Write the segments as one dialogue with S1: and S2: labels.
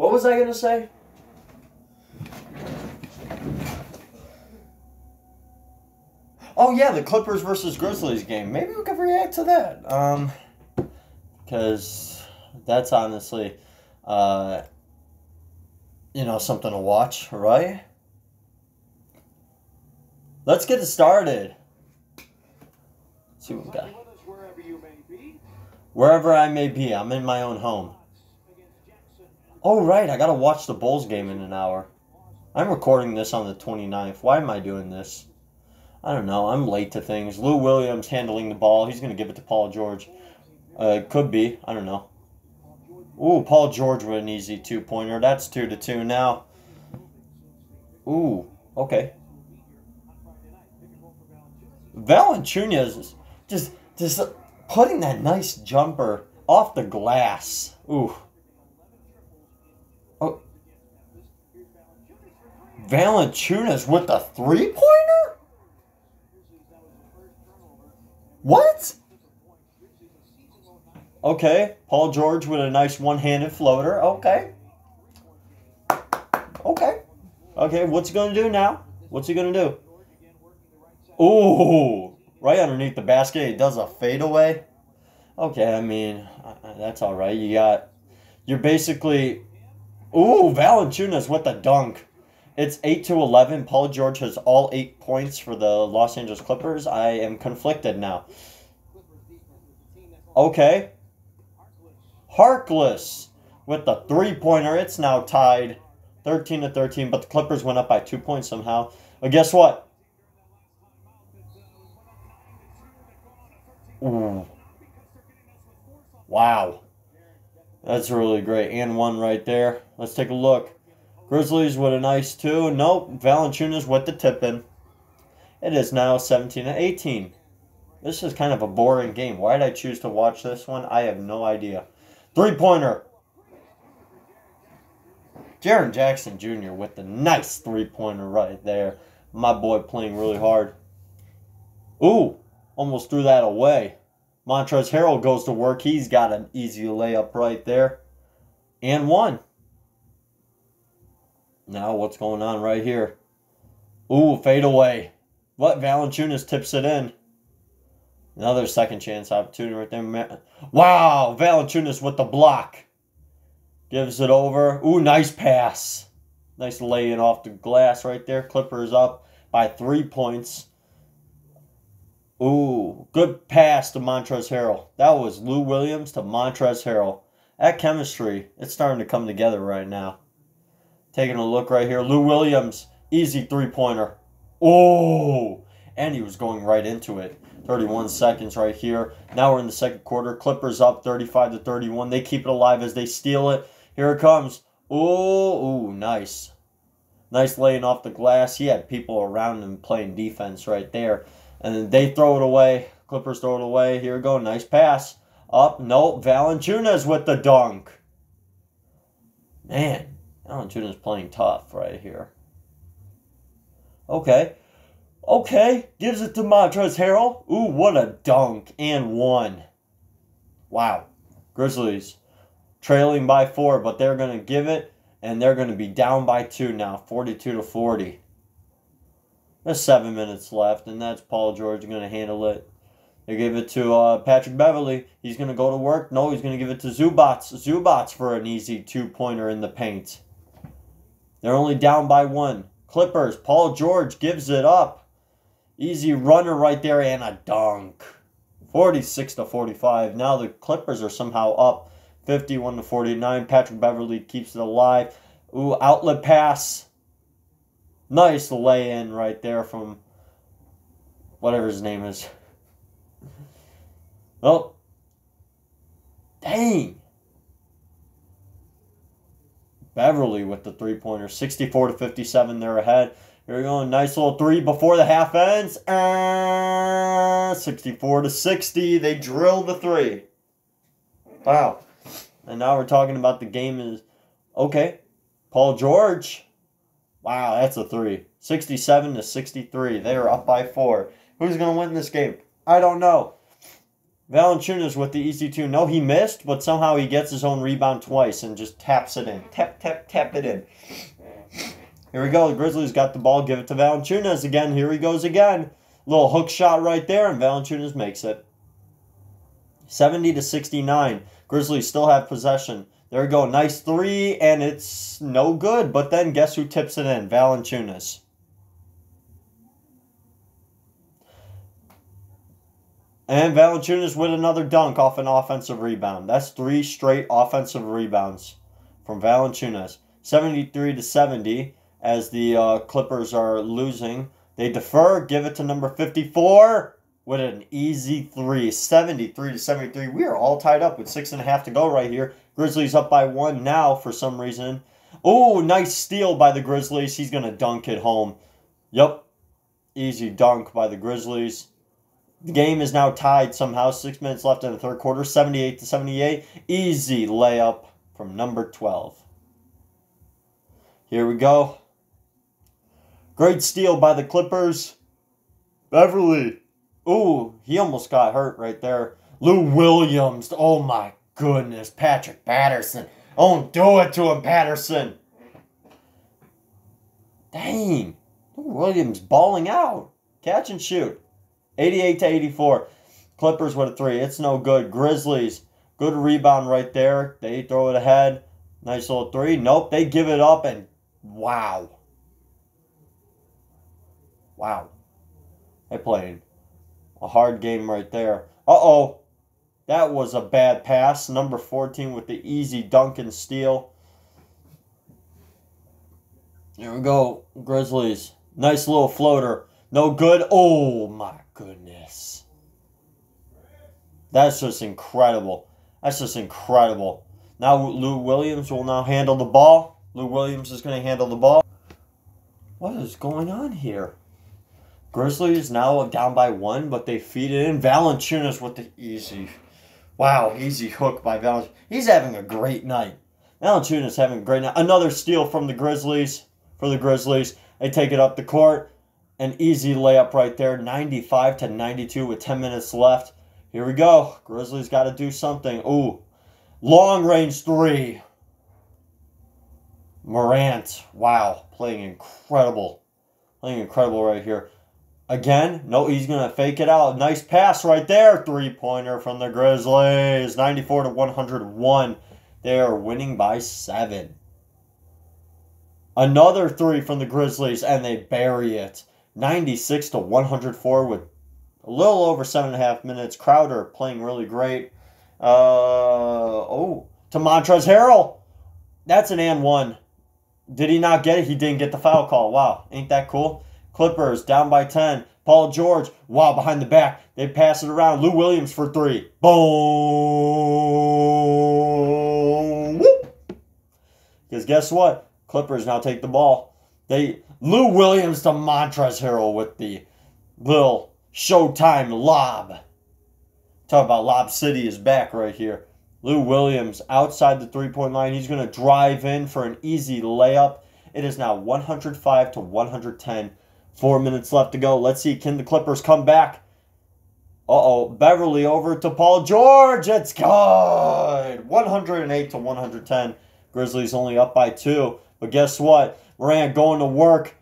S1: What was I gonna say? Oh yeah, the Clippers versus Grizzlies game. Maybe we could react to that. Um, because that's honestly, uh, you know, something to watch, right? Let's get it started. Let's see what we got. Wherever I may be, I'm in my own home. Oh, right, I gotta watch the Bulls game in an hour. I'm recording this on the 29th. Why am I doing this? I don't know. I'm late to things. Lou Williams handling the ball. He's going to give it to Paul George. Uh, could be. I don't know. Ooh, Paul George with an easy two pointer. That's two to two now. Ooh, okay. Valanciunas just just putting that nice jumper off the glass. Ooh. Valanciunas with the three pointer? What? Okay, Paul George with a nice one-handed floater. Okay. Okay. Okay, what's he going to do now? What's he going to do? Ooh, right underneath the basket, he does a fadeaway. Okay, I mean, that's all right. You got, you're basically, ooh, Valanciunas with the dunk. It's 8 to 11. Paul George has all eight points for the Los Angeles Clippers. I am conflicted now. Okay. Harkless with the three pointer. It's now tied 13 to 13, but the Clippers went up by two points somehow. But guess what? Ooh. Wow. That's really great. And one right there. Let's take a look. Grizzlies with a nice two. Nope. Valanciunas with the tip in. It is now 17 to 18. This is kind of a boring game. Why did I choose to watch this one? I have no idea. Three pointer. Jaren Jackson Jr. with the nice three pointer right there. My boy playing really hard. Ooh, almost threw that away. Montrezl Harrell goes to work. He's got an easy layup right there. And one. Now what's going on right here? Ooh, fade away. What? Valanciunas tips it in. Another second chance opportunity right there. Wow, Valanciunas with the block. Gives it over. Ooh, nice pass. Nice laying off the glass right there. Clippers up by three points. Ooh, good pass to Montrezl Harrell. That was Lou Williams to Montrezl Harrell. That chemistry, it's starting to come together right now. Taking a look right here. Lou Williams, easy three-pointer. Oh, and he was going right into it. 31 seconds right here. Now we're in the second quarter. Clippers up 35 to 31. They keep it alive as they steal it. Here it comes. Oh, ooh, nice. Nice laying off the glass. He had people around him playing defense right there. And then they throw it away. Clippers throw it away. Here we go. Nice pass. Up. Nope. Valanciunas with the dunk. Man, Valanciunas playing tough right here. Okay. Okay. Gives it to Montrezl Harrell. Ooh, what a dunk. And one. Wow. Grizzlies trailing by four, but they're going to give it, and they're going to be down by two now, 42 to 40. There's seven minutes left, and that's Paul George going to handle it. They give it to uh, Patrick Beverley. He's going to go to work. No, he's going to give it to Zubac. Zubac for an easy two-pointer in the paint. They're only down by one. Clippers, Paul George gives it up. Easy runner right there and a dunk. 46 to 45. Now the Clippers are somehow up 51 to 49. Patrick Beverley keeps it alive. Ooh, outlet pass. Nice lay in right there from whatever his name is. Oh. Dang. Beverley with the three pointer. 64 to 57. They're ahead. Here we go. Nice little three before the half ends. Uh, 64 to 60. They drill the three. Wow. And now we're talking about the game is okay. Paul George. Wow, that's a three. 67 to 63. They are up by four. Who's going to win this game? I don't know. Valanciunas with the easy two. No, he missed, but somehow he gets his own rebound twice and just taps it in. Tap, tap, tap it in. Here we go. The Grizzlies got the ball. Give it to Valanciunas again. Here he goes again. Little hook shot right there, and Valanciunas makes it. 70 to 69. Grizzlies still have possession. There we go. Nice three, and it's no good. But then guess who tips it in? Valanciunas. And Valanciunas with another dunk off an offensive rebound. That's three straight offensive rebounds from Valanciunas. 73 to 70 as the uh, Clippers are losing. They defer, give it to number 54 with an easy three. 73 to 73. We are all tied up with six and a half to go right here. Grizzlies up by one now for some reason. Oh, nice steal by the Grizzlies. He's going to dunk it home. Yep. Easy dunk by the Grizzlies. The game is now tied somehow. Six minutes left in the third quarter. 78 to 78. Easy layup from number 12. Here we go. Great steal by the Clippers. Beverley. Ooh, he almost got hurt right there. Lou Williams. Oh my goodness. Patrick Patterson. Don't do it to him, Patterson. Dang. Lou Williams balling out. Catch and shoot. 88 to 84. Clippers with a three. It's no good. Grizzlies. Good rebound right there. They throw it ahead. Nice little three. Nope. They give it up and wow. Wow. They played a hard game right there. Uh oh. That was a bad pass. Number 14 with the easy dunk and steal. Here we go. Grizzlies. Nice little floater. No good. Oh my goodness. That's just incredible. That's just incredible. Now Lou Williams will now handle the ball. Lou Williams is going to handle the ball. What is going on here? Grizzlies now down by one, but they feed it in. Valanciunas with the easy, wow, easy hook by Valanciunas. He's having a great night. Valanciunas having a great night. Another steal from the Grizzlies for the Grizzlies. They take it up the court. An easy layup right there, 95 to 92 with 10 minutes left. Here we go. Grizzlies got to do something. Ooh, long range three. Morant, wow, playing incredible. Playing incredible right here. Again, no, he's going to fake it out. Nice pass right there. Three pointer from the Grizzlies. 94 to 101. They are winning by seven. Another three from the Grizzlies, and they bury it. 96 to 104 with a little over seven and a half minutes. Crowder playing really great. Uh, oh, to Montrezl Harrell. That's an and one. Did he not get it? He didn't get the foul call. Wow, ain't that cool? Clippers down by 10. Paul George, wow, behind the back. They pass it around. Lou Williams for three. Boom. Because guess what? Clippers now take the ball. They Lou Williams to Montrezl Harrell with the little Showtime lob. Talk about Lob City is back right here. Lou Williams outside the three point line. He's going to drive in for an easy layup. It is now 105 to 110 Four minutes left to go. Let's see. Can the Clippers come back? Uh oh. Beverley over to Paul George. It's good. 108 to 110. Grizzlies only up by two. But guess what? Morant going to work.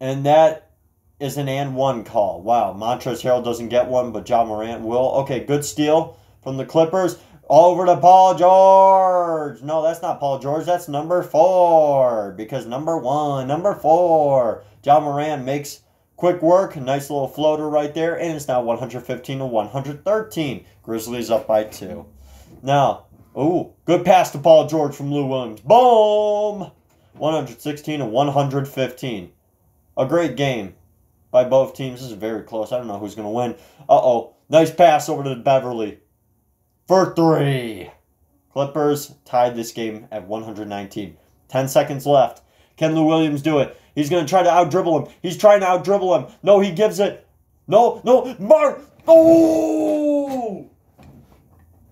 S1: And that is an and one call. Wow. Montrezl Harrell doesn't get one, but John Morant will. Okay, good steal from the Clippers. Over to Paul George. No, that's not Paul George. That's number four. Because number one, number four. John Morant makes quick work. Nice little floater right there. And it's now 115 to 113. Grizzlies up by two. Now, ooh, good pass to Paul George from Lou Williams. Boom! 116 to 115. A great game by both teams. This is very close. I don't know who's going to win. Uh oh. Nice pass over to Beverley for three. Clippers tied this game at 119. 10 seconds left. Can Lou Williams do it? He's going to try to out dribble him. He's trying to out dribble him. No, he gives it. No, no. Mark. Oh!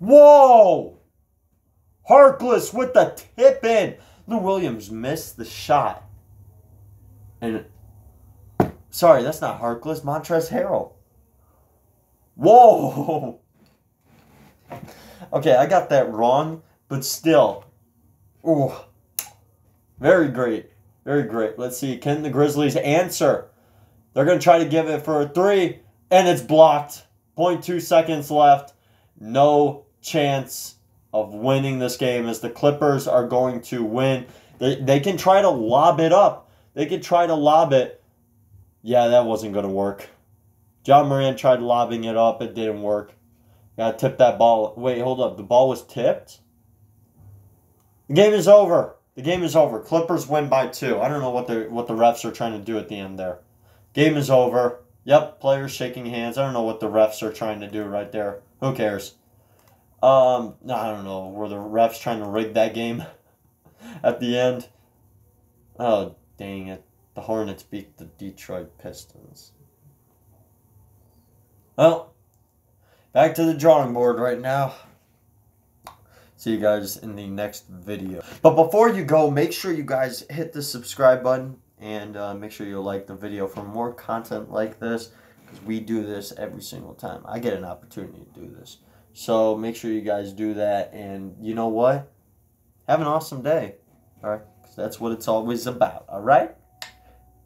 S1: Whoa! Harkless with the tip in. Lou Williams missed the shot. And sorry, that's not Harkless. Montrezl Harrell. Whoa! Okay, I got that wrong, but still. Ooh. Very great. Very great. Let's see. Can the Grizzlies answer? They're going to try to give it for a three, and it's blocked. 0.2 seconds left. No chance of winning this game is the Clippers are going to win. They, they can try to lob it up. They can try to lob it. Yeah, that wasn't going to work. John Moran tried lobbing it up. It didn't work. Got to tip that ball. Wait, hold up. The ball was tipped? The game is over. The game is over. Clippers win by two. I don't know what the what the refs are trying to do at the end there. Game is over. Yep, players shaking hands. I don't know what the refs are trying to do right there. Who cares? Um, I don't know. Were the refs trying to rig that game at the end? Oh, dang it. The Hornets beat the Detroit Pistons. Well, back to the drawing board right now. See you guys in the next video. But before you go, make sure you guys hit the subscribe button and uh, make sure you like the video for more content like this because we do this every single time. I get an opportunity to do this. So make sure you guys do that. And you know what? Have an awesome day. All right? That's what it's always about. All right?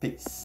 S1: Peace.